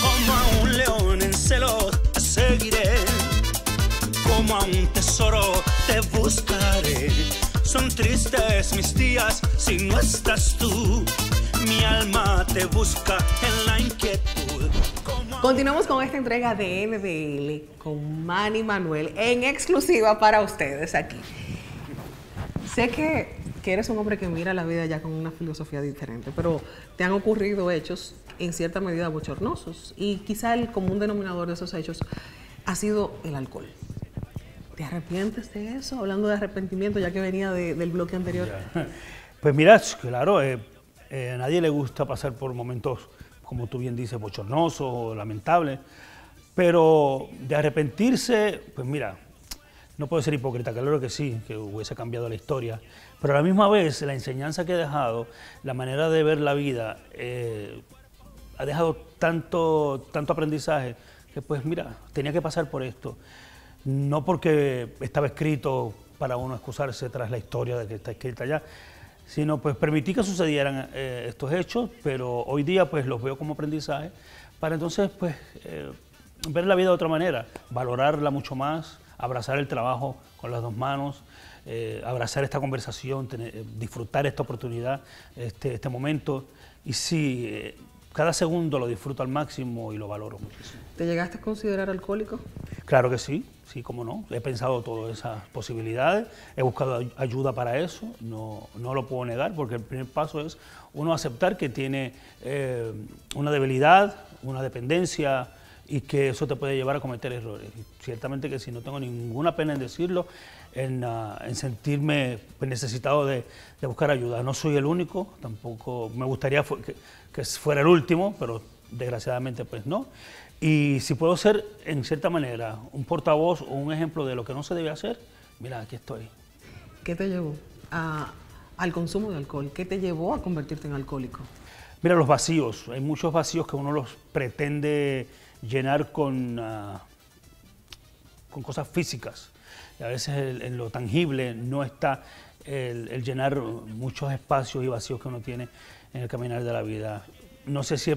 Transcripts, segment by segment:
Como a un león en celo te seguiré, como a un tesoro te buscaré. Son tristes mis días si no estás tú. Mi alma te busca en la inquietud. Continuamos con esta entrega de MBL con Manny Manuel en exclusiva para ustedes aquí. Sé que, que eres un hombre que mira la vida ya con una filosofía diferente, pero te han ocurrido hechos en cierta medida bochornosos y quizá el común denominador de esos hechos ha sido el alcohol. ¿Te arrepientes de eso? Hablando de arrepentimiento, ya que venía de- del bloque anterior. Pues mira, claro, eh, eh, a nadie le gusta pasar por momentos, como tú bien dices, bochornosos o lamentables, pero de arrepentirse, pues mira, no puedo ser hipócrita, claro que sí, que hubiese cambiado la historia, pero a la misma vez la enseñanza que he dejado, la manera de ver la vida, eh, ha dejado tanto, tanto aprendizaje que pues mira, tenía que pasar por esto. No porque estaba escrito para uno excusarse tras la historia de que está escrita ya, sino pues permití que sucedieran eh, estos hechos, pero hoy día pues los veo como aprendizaje para entonces pues eh, ver la vida de otra manera, valorarla mucho más, abrazar el trabajo con las dos manos, eh, abrazar esta conversación, tener- eh, disfrutar esta oportunidad, este, este momento. Y sí, eh, cada segundo lo disfruto al máximo y lo valoro muchísimo. ¿Te llegaste a considerar alcohólico? Claro que sí, sí, cómo no. He pensado todas esas posibilidades, he buscado ay- ayuda para eso, no, no lo puedo negar, porque el primer paso es uno aceptar que tiene eh, una debilidad, una dependencia y que eso te puede llevar a cometer errores. Y ciertamente que sí, no tengo ninguna pena en decirlo, en, ah, en sentirme necesitado de, de buscar ayuda. No soy el único, tampoco me gustaría fu- que, que fuera el último, pero desgraciadamente pues no. Y si puedo ser, en cierta manera, un portavoz o un ejemplo de lo que no se debe hacer, mira, aquí estoy. ¿Qué te llevó a- al consumo de alcohol? ¿Qué te llevó a convertirte en alcohólico? Mira los vacíos, hay muchos vacíos que uno los pretende llenar con, ah, con cosas físicas. Y a veces en lo tangible no está el, el llenar muchos espacios y vacíos que uno tiene en el caminar de la vida. No sé si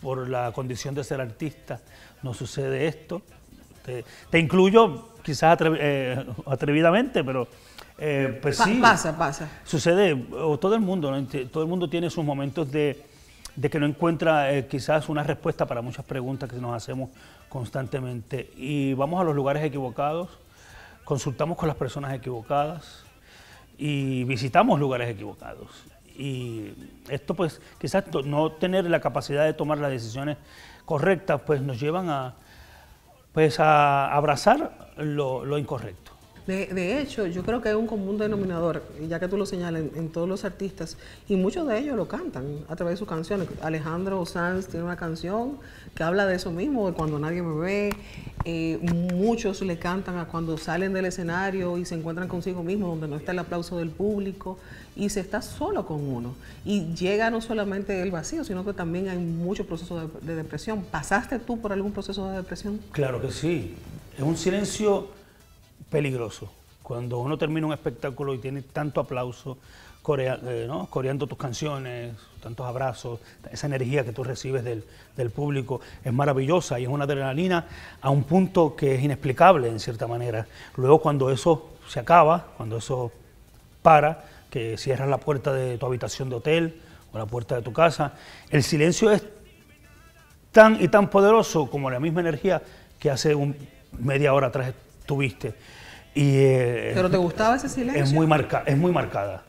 por la condición de ser artista no sucede esto. Te, te incluyo quizás atrev- eh, atrevidamente, pero eh, pues Pa- sí. pasa, pasa. Sucede, o todo el mundo, ¿no? Todo el mundo tiene sus momentos de, de que no encuentra eh, quizás una respuesta para muchas preguntas que nos hacemos constantemente. Y vamos a los lugares equivocados, consultamos con las personas equivocadas y visitamos lugares equivocados. Y esto pues quizás no tener la capacidad de tomar las decisiones correctas pues nos llevan a, pues, a abrazar lo incorrecto. De, de hecho, yo creo que hay un común denominador, ya que tú lo señalas, en, todos los artistas, y muchos de ellos lo cantan a través de sus canciones. Alejandro Sanz tiene una canción que habla de eso mismo, de cuando nadie me ve. Eh, muchos le cantan a cuando salen del escenario y se encuentran consigo mismos, donde no está el aplauso del público, y se está solo con uno. Y llega no solamente el vacío, sino que también hay muchos procesos de, de depresión. ¿Pasaste tú por algún proceso de depresión? Claro que sí. Es un silencio peligroso. Cuando uno termina un espectáculo y tiene tanto aplauso, corea- eh, ¿no? coreando tus canciones, tantos abrazos, esa energía que tú recibes del, del público es maravillosa y es una adrenalina a un punto que es inexplicable en cierta manera. Luego cuando eso se acaba, cuando eso para, que cierras la puerta de tu habitación de hotel o la puerta de tu casa, el silencio es tan y tan poderoso como la misma energía que hace un, media hora atrás tuviste. Y, eh, ¿Pero te gustaba ese silencio? es muy, marca, es muy marcada.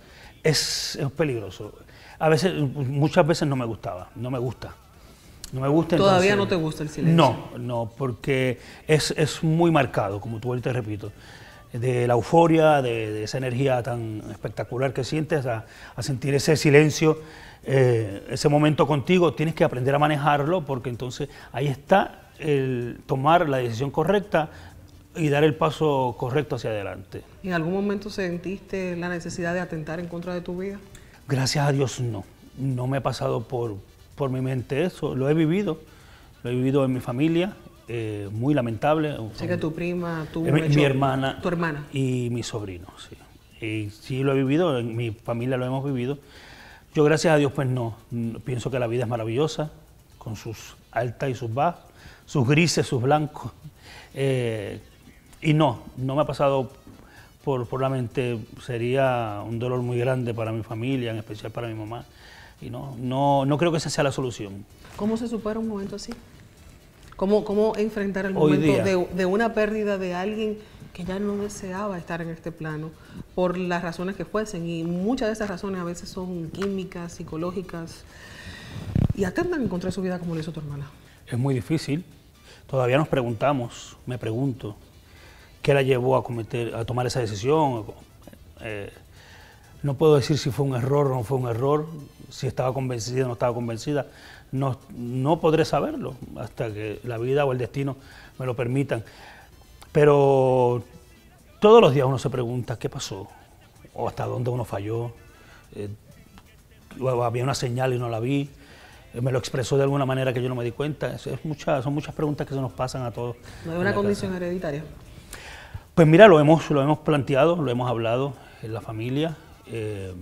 Es, es peligroso. A veces, muchas veces no me gustaba, no me gusta. No me gusta. ¿Todavía entonces- no te gusta el silencio? No, no, porque es, es muy marcado, como tú ahorita repito. De la euforia, de, de esa energía tan espectacular que sientes, a, a sentir ese silencio, eh, ese momento contigo, tienes que aprender a manejarlo, porque entonces ahí está el tomar la decisión correcta y dar el paso correcto hacia adelante. ¿En algún momento sentiste la necesidad de atentar en contra de tu vida? Gracias a Dios no. No me ha pasado por, por mi mente eso. Lo he vivido. Lo he vivido en mi familia. eh, muy lamentable. Sé que tu prima, tu mi, mi hermana. Tu hermana. Y mi sobrino, sí. Y sí lo he vivido, en mi familia lo hemos vivido. Yo gracias a Dios pues no, pienso que la vida es maravillosa, con sus altas y sus bajas, sus grises, sus blancos. Eh, y no, no me ha pasado por, por, la mente, sería un dolor muy grande para mi familia, en especial para mi mamá. Y no, no, no creo que esa sea la solución. ¿Cómo se supera un momento así? ¿Cómo, cómo enfrentar el momento de, de, una pérdida de alguien que ya no deseaba estar en este plano por las razones que fuesen? Y muchas de esas razones a veces son químicas, psicológicas, y atentan encontrar su vida como lo hizo tu hermana. Es muy difícil. Todavía nos preguntamos, me pregunto, ¿qué la llevó a, cometer, a tomar esa decisión? Eh, no puedo decir si fue un error o no fue un error, si estaba convencida o no estaba convencida. No, no podré saberlo hasta que la vida o el destino me lo permitan. Pero todos los días uno se pregunta qué pasó o hasta dónde uno falló. Eh, había una señal y no la vi. Eh, me lo expresó de alguna manera que yo no me di cuenta. Es, muchas, son muchas preguntas que se nos pasan a todos. ¿No hay una condición hereditaria? Pues mira, lo hemos, lo hemos planteado, lo hemos hablado en la familia. Eh,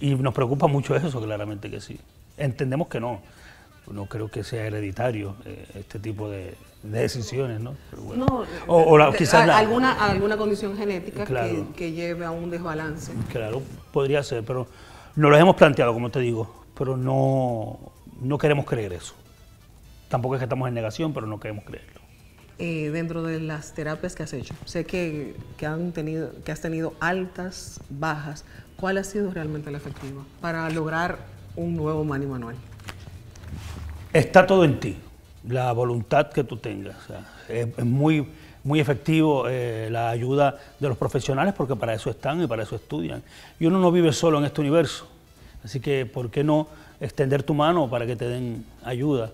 y nos preocupa mucho eso, claramente que sí. Entendemos que no. No creo que sea hereditario eh, este tipo de, decisiones, ¿no? no o, quizás alguna, alguna condición genética que, lleve a un desbalance. Claro, podría ser, pero nos lo hemos planteado, como te digo, pero no, no queremos creer eso. Tampoco es que estamos en negación, pero no queremos creerlo. Eh, dentro de las terapias que has hecho, sé que, que, han tenido, que has tenido altas, bajas, ¿cuál ha sido realmente la efectiva para lograr un nuevo Manny Manuel? Está todo en ti, la voluntad que tú tengas. es, muy, muy efectivo eh, la ayuda de los profesionales porque para eso están y para eso estudian. Y uno no vive solo en este universo, así que ¿por qué no extender tu mano para que te den ayuda?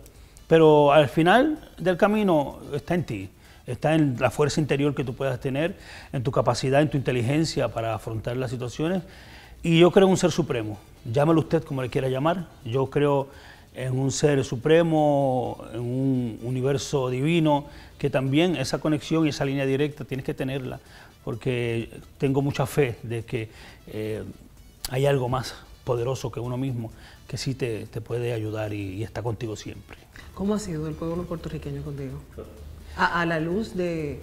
Pero al final del camino está en ti, está en la fuerza interior que tú puedas tener, en tu capacidad, en tu inteligencia para afrontar las situaciones. Y yo creo en un ser supremo, llámelo usted como le quiera llamar, yo creo en un ser supremo, en un universo divino, que también esa conexión y esa línea directa tienes que tenerla, porque tengo mucha fe de que eh, hay algo más poderoso que uno mismo que sí te, puede ayudar y, está contigo siempre. ¿Cómo ha sido el pueblo puertorriqueño contigo? A, a la luz de,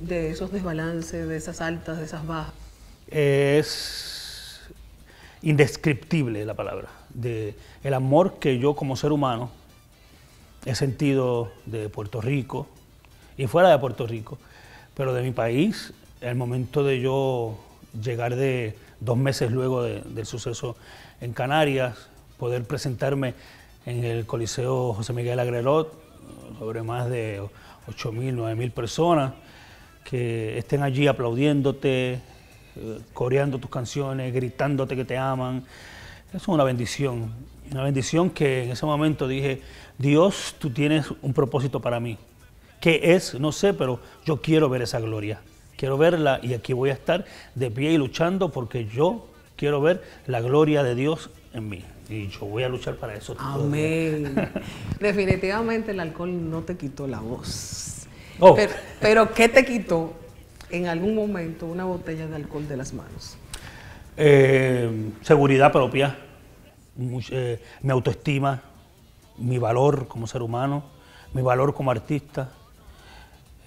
de esos desbalances, de esas altas, de esas bajas. Es indescriptible la palabra, de el amor que yo como ser humano he sentido de Puerto Rico y fuera de Puerto Rico, pero de mi país, el momento de yo llegar de dos meses luego del suceso en Canarias, poder presentarme en el Coliseo José Miguel Agrelot, sobre más de 8.000, 9.000 personas, que estén allí aplaudiéndote, coreando tus canciones, gritándote que te aman. Es una bendición, una bendición que en ese momento dije, Dios, tú tienes un propósito para mí. ¿Qué es? No sé, pero yo quiero ver esa gloria. Quiero verla y aquí voy a estar de pie y luchando porque yo quiero ver la gloria de Dios en mí. Y yo voy a luchar para eso. Amén. Definitivamente el alcohol no te quitó la voz. Oh. Pero, pero ¿qué te quitó? en algún momento una botella de alcohol de las manos? Eh, seguridad propia, eh, mi autoestima, mi valor como ser humano, mi valor como artista,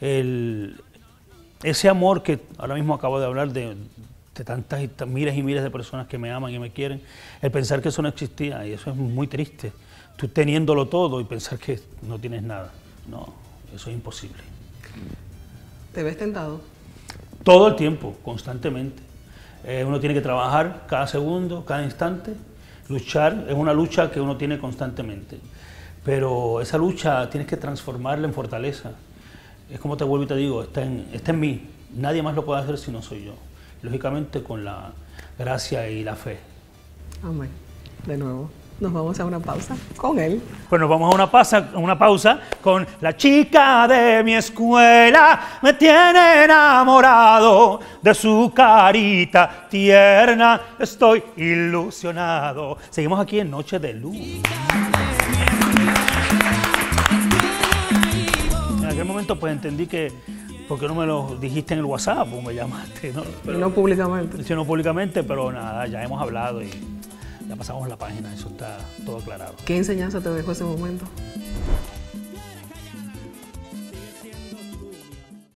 ese amor que ahora mismo acabo de hablar de, tantas miles y miles de personas que me aman y me quieren, el pensar que eso no existía y eso es muy triste. Tú teniéndolo todo y pensar que no tienes nada. No, eso es imposible. ¿Te ves tentado? todo el tiempo, constantemente. Eh, uno tiene que trabajar cada segundo, cada instante, luchar, es una lucha que uno tiene constantemente. Pero esa lucha tienes que transformarla en fortaleza. Es como te vuelvo y te digo, está en, está en mí. Nadie más lo puede hacer si no soy yo. Lógicamente con la gracia y la fe. Amén. De nuevo nos vamos a una pausa con él. Pues nos vamos a una pausa, una pausa con la chica de mi escuela. Me tiene enamorado de su carita tierna. Estoy ilusionado. Seguimos aquí en Noche de Luz. En aquel momento pues entendí que ¿por qué no me lo dijiste en el WhatsApp o me llamaste? ¿no? no públicamente. Sí, no públicamente, pero nada, ya hemos hablado y ya pasamos la página, eso está todo aclarado. ¿Qué enseñanza te dejó ese momento?